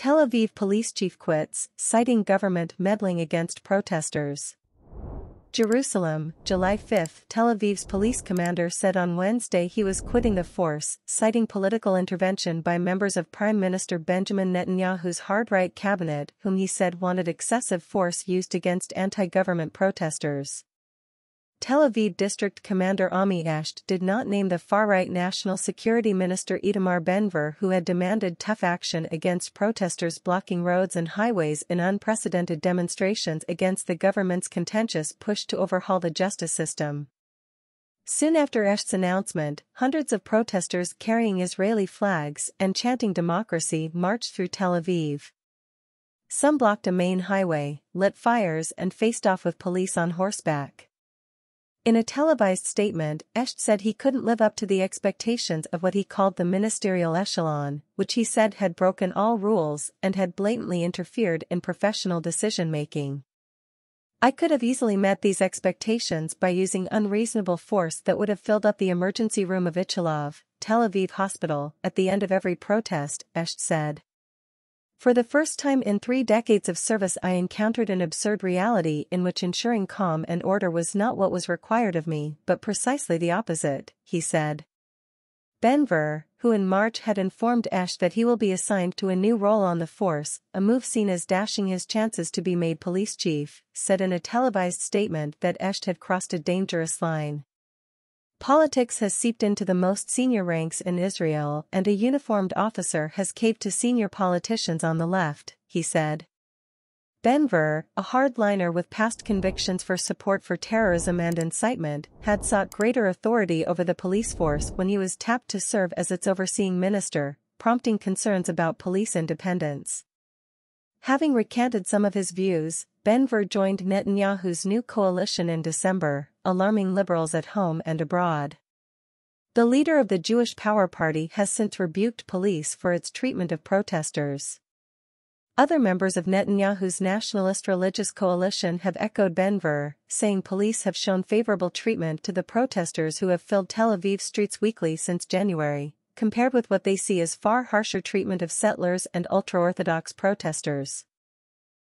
Tel Aviv police chief quits, citing government meddling against protesters. Jerusalem, July 5 Tel Aviv's police commander said on Wednesday he was quitting the force, citing political intervention by members of Prime Minister Benjamin Netanyahu's hard-right cabinet whom he said wanted excessive force used against anti-government protesters. Tel Aviv District Commander Ami Eshed did not name the far-right National Security Minister Itamar Ben-Gvir who had demanded tough action against protesters blocking roads and highways in unprecedented demonstrations against the government's contentious push to overhaul the justice system. Soon after Eshed's announcement, hundreds of protesters carrying Israeli flags and chanting democracy marched through Tel Aviv. Some blocked a main highway, lit fires and faced off with police on horseback. In a televised statement, Eshed said he couldn't live up to the expectations of what he called the ministerial echelon, which he said had broken all rules and had blatantly interfered in professional decision-making. I could have easily met these expectations by using unreasonable force that would have filled up the emergency room of Ichilov, Tel Aviv hospital, at the end of every protest, Eshed said. For the first time in three decades of service I encountered an absurd reality in which ensuring calm and order was not what was required of me but precisely the opposite, he said. Ben-Gvir, who in March had informed Eshed that he will be assigned to a new role on the force, a move seen as dashing his chances to be made police chief, said in a televised statement that Eshed had crossed a dangerous line. Politics has seeped into the most senior ranks in Israel and a uniformed officer has caved to senior politicians on the left, he said. Ben-Gvir, a hardliner with past convictions for support for terrorism and incitement, had sought greater authority over the police force when he was tapped to serve as its overseeing minister, prompting concerns about police independence. Having recanted some of his views, Ben-Gvir joined Netanyahu's new coalition in December, alarming liberals at home and abroad. The leader of the Jewish Power Party has since rebuked police for its treatment of protesters. Other members of Netanyahu's nationalist religious coalition have echoed Ben-Gvir, saying police have shown favorable treatment to the protesters who have filled Tel Aviv streets weekly since January, compared with what they see as far harsher treatment of settlers and ultra-Orthodox protesters.